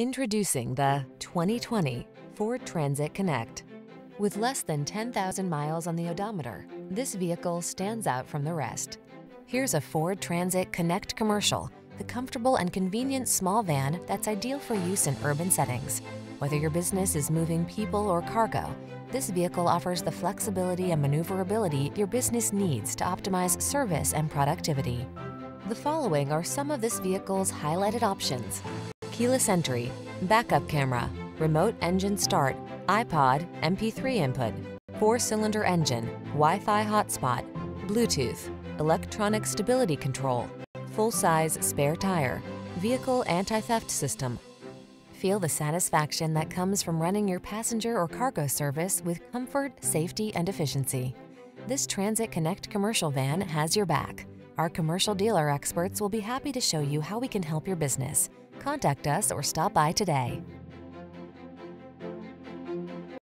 Introducing the 2020 Ford Transit Connect. With less than 10,000 miles on the odometer, this vehicle stands out from the rest. Here's a Ford Transit Connect commercial, the comfortable and convenient small van that's ideal for use in urban settings. Whether your business is moving people or cargo, this vehicle offers the flexibility and maneuverability your business needs to optimize service and productivity. The following are some of this vehicle's highlighted options. Keyless entry, backup camera, remote engine start, iPod, MP3 input, four-cylinder engine, Wi-Fi hotspot, Bluetooth, electronic stability control, full-size spare tire, vehicle anti-theft system. Feel the satisfaction that comes from running your passenger or cargo service with comfort, safety, and efficiency. This Transit Connect commercial van has your back. Our commercial dealer experts will be happy to show you how we can help your business. Contact us or stop by today.